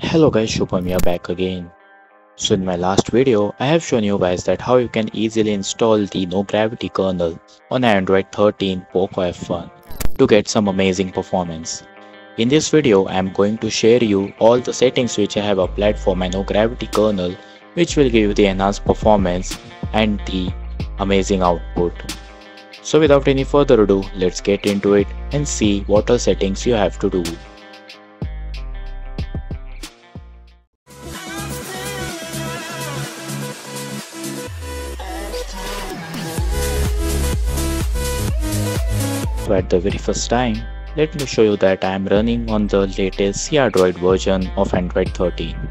Hello guys, Shubham here back again. So in my last video, I have shown you guys that how you can easily install the no gravity kernel on Android 13 Poco F1 to get some amazing performance. In this video, I am going to share you all the settings which I have applied for my no gravity kernel which will give you the enhanced performance and the amazing output. So without any further ado, let's get into it and see what all settings you have to do. At the very first time, let me show you that I am running on the latest CRDroid version of Android 13.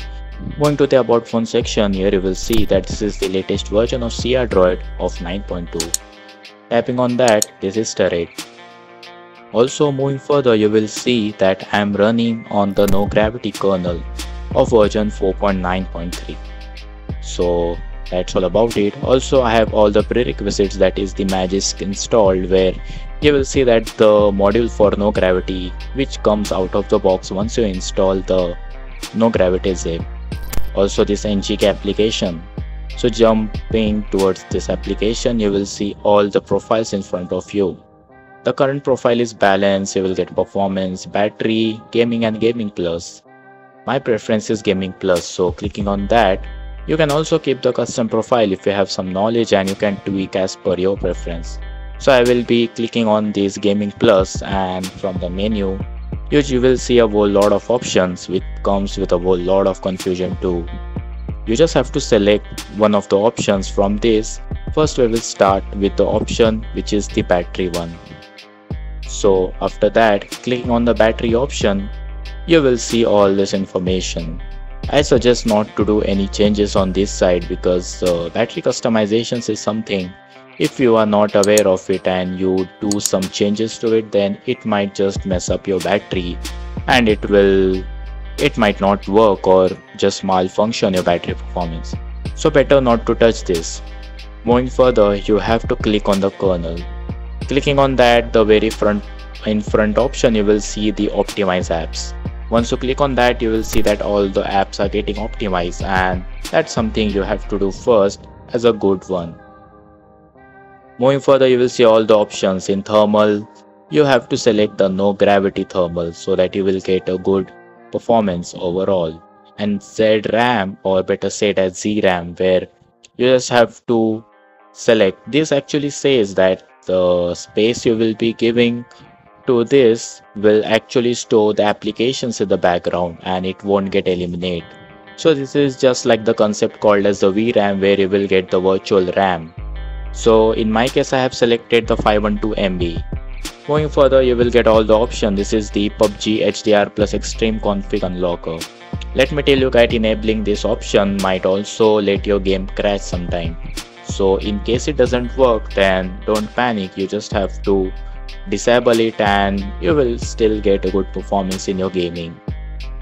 Going to the about phone section here you will see that this is the latest version of CRDroid of 9.2. Tapping on that this is the Also moving further you will see that I am running on the no gravity kernel of version 4.9.3. So that's all about it. Also i have all the prerequisites that is the magisk installed where you will see that the module for no gravity which comes out of the box once you install the no gravity zip. Also this ngk application. So jumping towards this application you will see all the profiles in front of you. The current profile is balance you will get performance battery gaming and gaming plus. My preference is gaming plus so clicking on that you can also keep the custom profile if you have some knowledge and you can tweak as per your preference. So I will be clicking on this gaming plus and from the menu you will see a whole lot of options which comes with a whole lot of confusion too. You just have to select one of the options from this. First we will start with the option which is the battery one. So after that clicking on the battery option you will see all this information I suggest not to do any changes on this side because uh, battery customizations is something. If you are not aware of it and you do some changes to it then it might just mess up your battery and it will it might not work or just malfunction your battery performance. So better not to touch this. Moving further you have to click on the kernel. Clicking on that the very front in front option you will see the optimize apps once you click on that you will see that all the apps are getting optimized and that's something you have to do first as a good one. Moving further you will see all the options in thermal. You have to select the no gravity thermal so that you will get a good performance overall. And ZRAM or better said as ZRAM where you just have to select. This actually says that the space you will be giving to this will actually store the applications in the background and it won't get eliminated. So this is just like the concept called as the VRAM where you will get the virtual RAM. So in my case I have selected the 512 MB. Going further you will get all the options. This is the PUBG HDR plus extreme config unlocker. Let me tell you that enabling this option might also let your game crash sometime. So in case it doesn't work then don't panic you just have to disable it and you will still get a good performance in your gaming.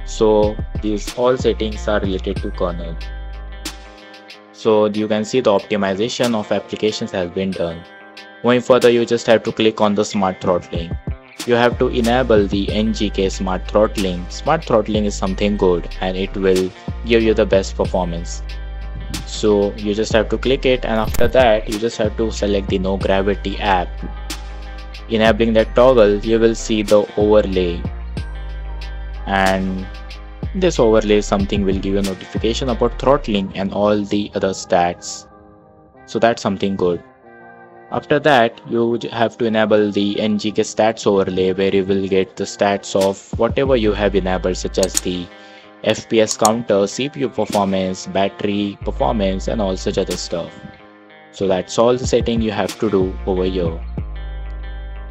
So these all settings are related to kernel. So you can see the optimization of applications has been done. Going further you just have to click on the smart throttling you have to enable the ngk smart throttling smart throttling is something good and it will give you the best performance. So you just have to click it and after that you just have to select the no gravity app enabling that toggle you will see the overlay. And this overlay something will give you a notification about throttling and all the other stats. So that's something good. After that you have to enable the ngk stats overlay where you will get the stats of whatever you have enabled such as the fps counter cpu performance battery performance and all such other stuff. So that's all the setting you have to do over here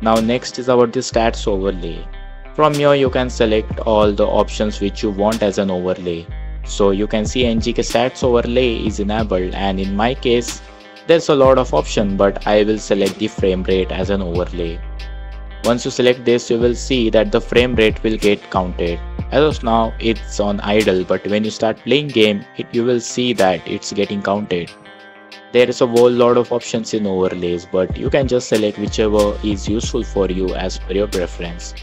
now next is about the stats overlay. From here you can select all the options which you want as an overlay. So you can see NGK stats overlay is enabled and in my case there's a lot of option but I will select the frame rate as an overlay. Once you select this you will see that the frame rate will get counted. As of now it's on idle but when you start playing game it, you will see that it's getting counted there is a whole lot of options in overlays but you can just select whichever is useful for you as per your preference.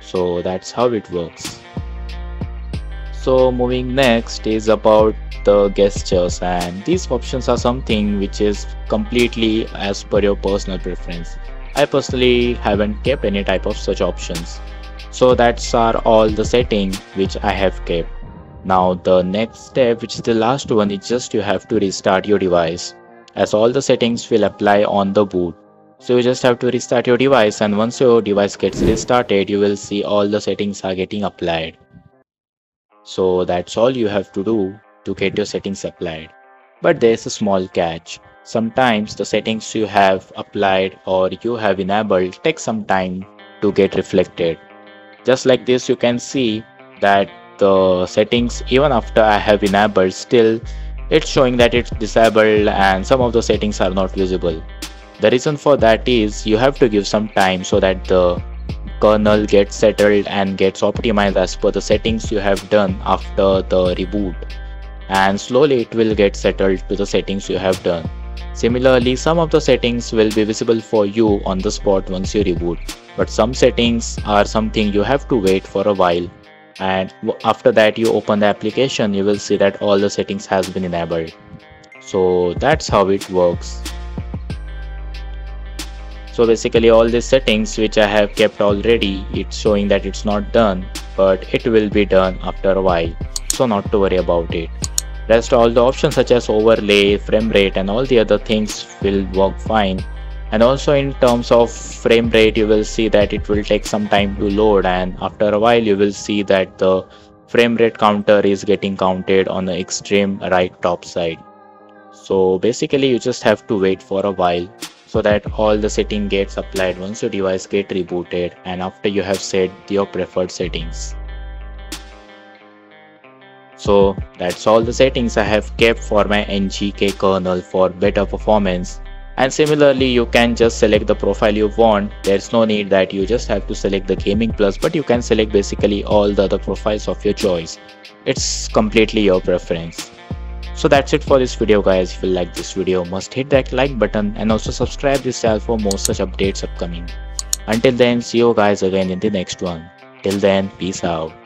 So that's how it works. So moving next is about the gestures and these options are something which is completely as per your personal preference. I personally haven't kept any type of such options. So that's are all the setting which i have kept. Now the next step which is the last one is just you have to restart your device as all the settings will apply on the boot so you just have to restart your device and once your device gets restarted you will see all the settings are getting applied so that's all you have to do to get your settings applied. But there's a small catch. Sometimes the settings you have applied or you have enabled take some time to get reflected. Just like this you can see that the settings even after I have enabled still it's showing that it's disabled and some of the settings are not visible. The reason for that is you have to give some time so that the kernel gets settled and gets optimized as per the settings you have done after the reboot and slowly it will get settled to the settings you have done. Similarly, some of the settings will be visible for you on the spot once you reboot, but some settings are something you have to wait for a while and after that you open the application you will see that all the settings has been enabled. So that's how it works. So basically all these settings which I have kept already it's showing that it's not done but it will be done after a while. So not to worry about it. Rest all the options such as overlay frame rate and all the other things will work fine and also in terms of frame rate you will see that it will take some time to load. And after a while you will see that the frame rate counter is getting counted on the extreme right top side. So basically you just have to wait for a while so that all the setting gets applied once your device get rebooted and after you have set your preferred settings. So that's all the settings I have kept for my NGK kernel for better performance and similarly you can just select the profile you want there's no need that you just have to select the gaming plus but you can select basically all the other profiles of your choice it's completely your preference so that's it for this video guys. If you like this video must hit that like button and also subscribe this channel for more such updates upcoming. Until then see you guys again in the next one. Till then peace out.